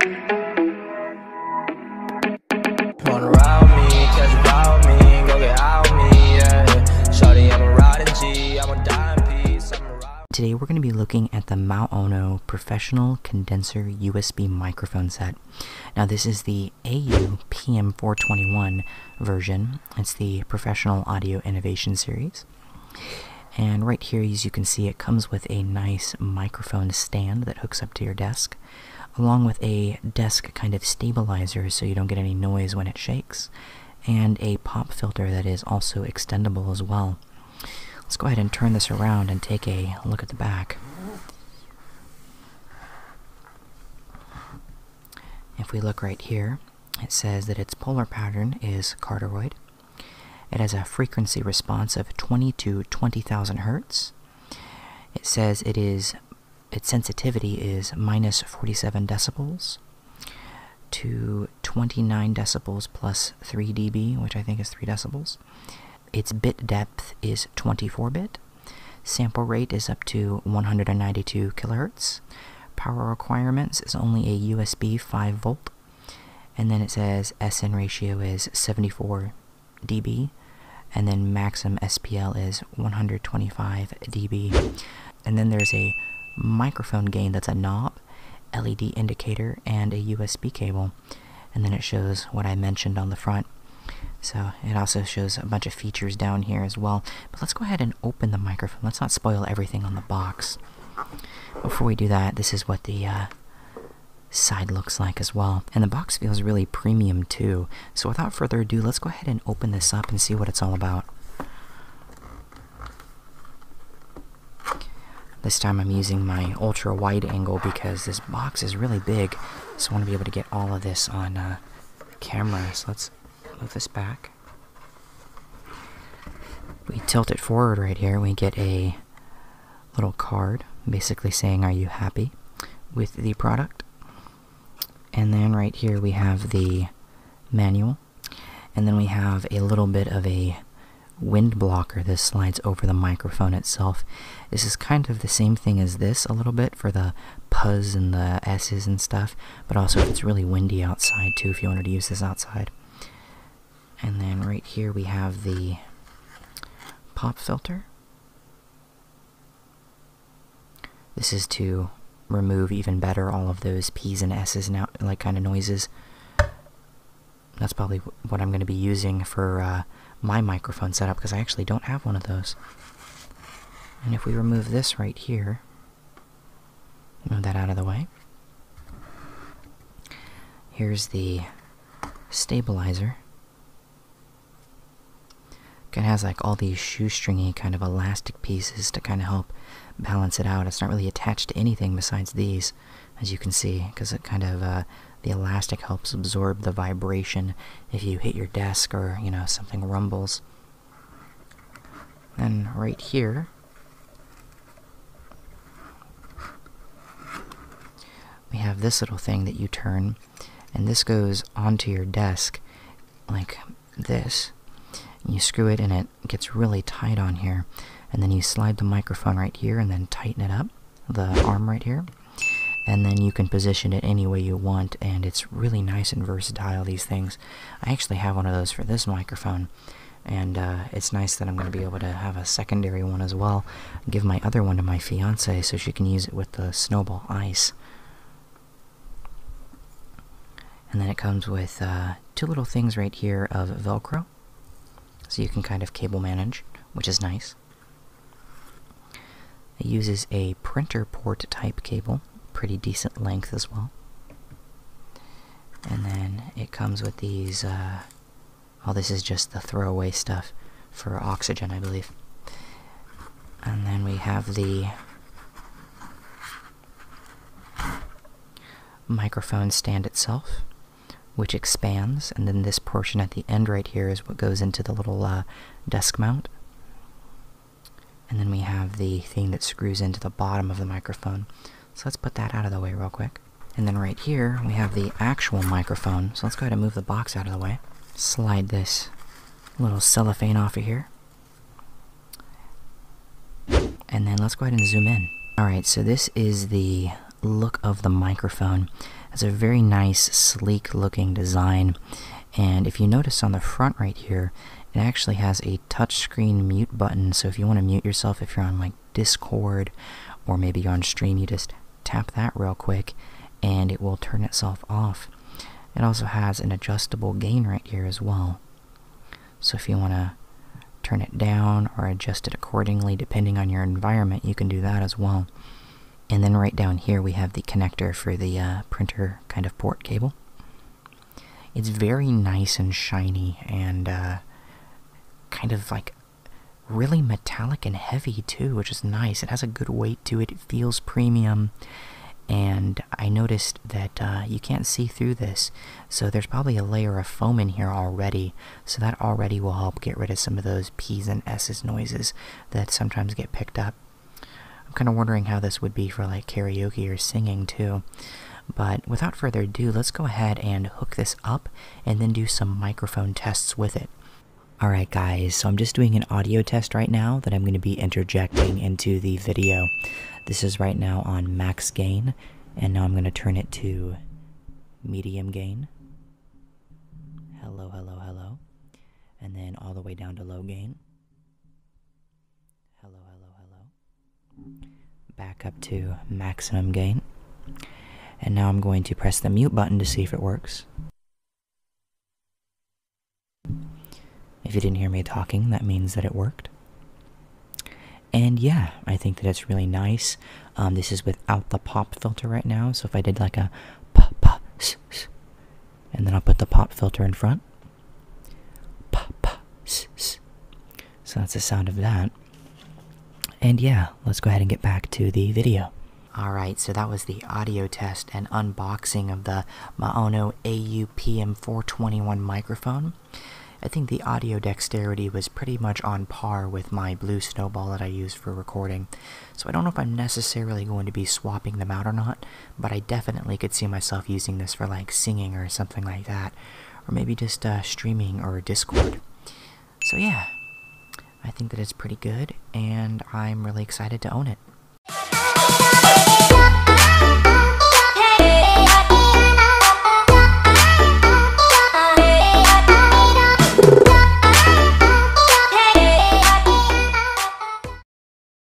Today we're going to be looking at the Maono Professional Condenser USB Microphone Set. Now this is the AU PM421 version. It's the Professional Audio Innovation Series. And right here, as you can see, it comes with a nice microphone stand that hooks up to your desk along with a desk kind of stabilizer so you don't get any noise when it shakes, and a pop filter that is also extendable as well. Let's go ahead and turn this around and take a look at the back. If we look right here, it says that its polar pattern is cardioid. It has a frequency response of 20 to 20,000 hertz. It says it is its sensitivity is minus 47 decibels to 29 decibels plus 3 dB, which I think is 3 decibels. Its bit depth is 24 bit. Sample rate is up to 192 kilohertz. Power requirements is only a USB 5 volt. And then it says SN ratio is 74 dB. And then maximum SPL is 125 dB. And then there's a microphone gain that's a knob, LED indicator, and a USB cable. And then it shows what I mentioned on the front. So it also shows a bunch of features down here as well. But let's go ahead and open the microphone. Let's not spoil everything on the box. Before we do that, this is what the uh, side looks like as well. And the box feels really premium too. So without further ado, let's go ahead and open this up and see what it's all about. This time I'm using my ultra wide angle because this box is really big. So I want to be able to get all of this on uh, camera. So let's move this back. We tilt it forward right here. We get a little card basically saying, Are you happy with the product? And then right here we have the manual. And then we have a little bit of a wind blocker. This slides over the microphone itself. This is kind of the same thing as this a little bit for the puzz and the S's and stuff. But also if it's really windy outside too, if you wanted to use this outside. And then right here we have the pop filter. This is to remove even better all of those P's and S's and like kind of noises. That's probably what I'm going to be using for uh, my microphone setup because I actually don't have one of those. And if we remove this right here, move that out of the way. Here's the stabilizer. It has like all these shoestringy kind of elastic pieces to kind of help balance it out. It's not really attached to anything besides these, as you can see, because it kind of, uh, the elastic helps absorb the vibration if you hit your desk or, you know, something rumbles. Then right here, we have this little thing that you turn, and this goes onto your desk like this. You screw it and it gets really tight on here. And then you slide the microphone right here and then tighten it up, the arm right here. And then you can position it any way you want, and it's really nice and versatile, these things. I actually have one of those for this microphone, and uh, it's nice that I'm going to be able to have a secondary one as well. Give my other one to my fiance so she can use it with the snowball ice. And then it comes with uh, two little things right here of Velcro so you can kind of cable manage, which is nice. It uses a printer port type cable, pretty decent length as well. And then it comes with these, uh, oh, this is just the throwaway stuff for oxygen, I believe. And then we have the microphone stand itself which expands, and then this portion at the end right here is what goes into the little uh, desk mount. And then we have the thing that screws into the bottom of the microphone. So let's put that out of the way real quick. And then right here, we have the actual microphone. So let's go ahead and move the box out of the way. Slide this little cellophane off of here. And then let's go ahead and zoom in. Alright, so this is the look of the microphone. It's a very nice, sleek looking design. And if you notice on the front right here, it actually has a touchscreen mute button. So if you want to mute yourself, if you're on like Discord or maybe on stream you just tap that real quick and it will turn itself off. It also has an adjustable gain right here as well. So if you want to turn it down or adjust it accordingly depending on your environment, you can do that as well. And then right down here we have the connector for the uh, printer kind of port cable. It's very nice and shiny and uh, kind of like really metallic and heavy too, which is nice. It has a good weight to it. It feels premium. And I noticed that uh, you can't see through this, so there's probably a layer of foam in here already. So that already will help get rid of some of those P's and S's noises that sometimes get picked up. I'm kind of wondering how this would be for like karaoke or singing too. But without further ado, let's go ahead and hook this up and then do some microphone tests with it. Alright guys, so I'm just doing an audio test right now that I'm going to be interjecting into the video. This is right now on max gain, and now I'm going to turn it to medium gain. Hello, hello, hello. And then all the way down to low gain. Hello, hello, hello. Back up to maximum gain. And now I'm going to press the mute button to see if it works. If you didn't hear me talking, that means that it worked. And yeah, I think that it's really nice. Um, this is without the pop filter right now, so if I did like a pop, pop, s, s, and then I'll put the pop filter in front. Pop, pop, s, s. So that's the sound of that. And yeah, let's go ahead and get back to the video. Alright, so that was the audio test and unboxing of the Maono AU-PM421 microphone. I think the audio dexterity was pretty much on par with my blue snowball that I use for recording. So I don't know if I'm necessarily going to be swapping them out or not, but I definitely could see myself using this for like singing or something like that. Or maybe just uh, streaming or Discord. So yeah, I think that it's pretty good, and I'm really excited to own it.